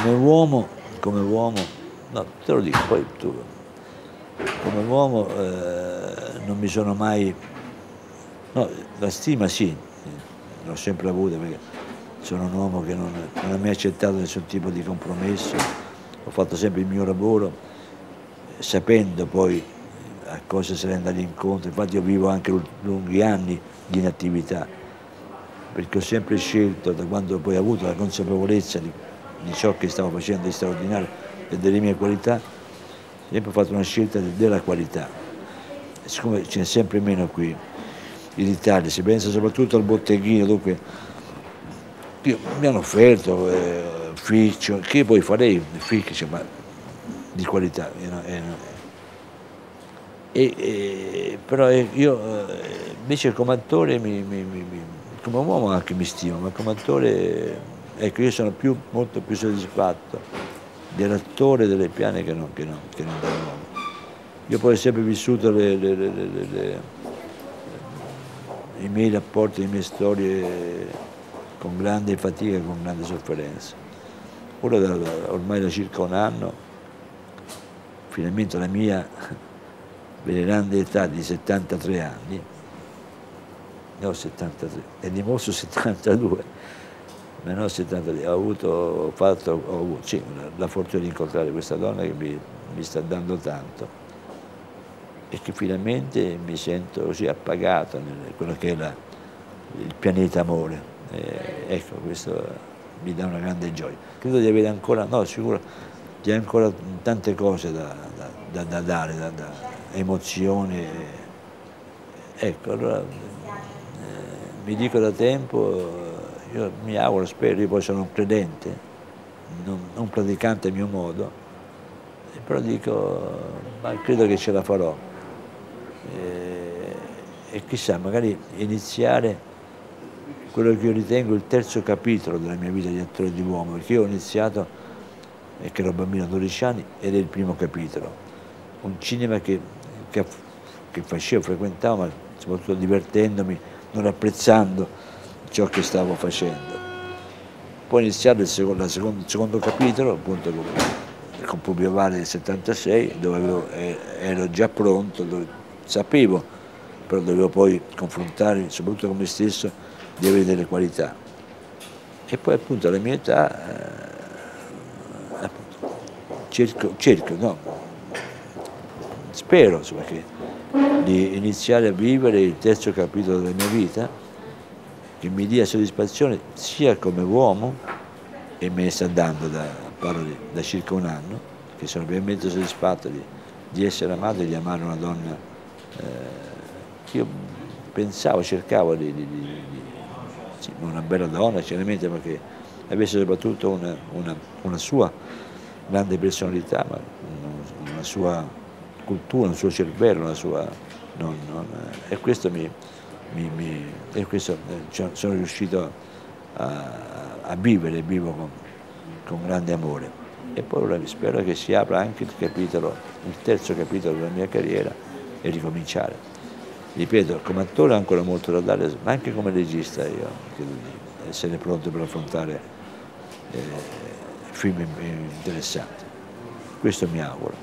come uomo, come uomo, no, te lo dico, poi tu, come uomo eh, non mi sono mai, no, la stima sì, l'ho sempre avuta perché sono un uomo che non, non ha mai accettato nessun tipo di compromesso, ho fatto sempre il mio lavoro, sapendo poi a cosa sarei andato incontro, infatti io vivo anche lunghi anni di inattività, perché ho sempre scelto, da quando poi ho avuto la consapevolezza di, di ciò che stavo facendo di straordinario e delle mie qualità, ho sempre fatto una scelta della qualità. Siccome ce n'è sempre meno qui in Italia, si pensa soprattutto al botteghino, dunque io, mi hanno offerto eh, ficcio, che poi farei ficcio, ma di qualità. You know, you know. E, e, però eh, io eh, invece come attore, mi, mi, mi, come uomo anche mi stimo, ma come attore, ecco, io sono più, molto più soddisfatto dell'attore delle piane che non, che non, che non dall'uomo. Io poi ho sempre vissuto le, le, le, i miei rapporti, le mie storie con grande fatica, con grande sofferenza. Ora da, ormai da circa un anno, finalmente la mia veneranda età di 73 anni, ne ho 73, e dimostro 72, ma non 73, ho avuto, ho fatto, ho avuto sì, la fortuna di incontrare questa donna che mi, mi sta dando tanto e che finalmente mi sento così appagato in quello che è la, il pianeta amore. Eh, ecco, questo mi dà una grande gioia. Credo di avere ancora, no, sicuro, di ancora tante cose da, da, da dare, da, da, emozioni. Ecco, allora eh, mi dico da tempo, io mi auguro, spero, io poi sono un credente, non, un praticante a mio modo, però dico, ma credo che ce la farò e chissà, magari iniziare quello che io ritengo il terzo capitolo della mia vita di attore di uomo, perché io ho iniziato, e che ero bambino a 12 anni, ed è il primo capitolo. Un cinema che, che, che facevo, frequentavo, ma soprattutto divertendomi, non apprezzando ciò che stavo facendo. Poi ho iniziato il secondo, il secondo, secondo capitolo, appunto con, con Publio Vale del 76, dove avevo, eh, ero già pronto, dove sapevo, però dovevo poi confrontare, soprattutto con me stesso, di avere delle qualità. E poi appunto alla mia età eh, appunto, cerco, cerco no, spero insomma, che, di iniziare a vivere il terzo capitolo della mia vita che mi dia soddisfazione sia come uomo e me ne sta dando da, di, da circa un anno, che sono veramente soddisfatto di, di essere amato e di amare una donna eh, io pensavo, cercavo di, di, sì, una bella donna, chiaramente, ma che avesse soprattutto una, una, una sua grande personalità, ma una sua cultura, un suo cervello, una sua, non, non, e questo mi, mi, mi e questo, eh, sono riuscito a, a vivere, vivo con, con grande amore. E poi ora spero che si apra anche il capitolo, il terzo capitolo della mia carriera, e ricominciare. Ripeto, come attore ho ancora molto da dare, ma anche come regista io credo di essere pronto per affrontare eh, film interessanti. Questo mi auguro.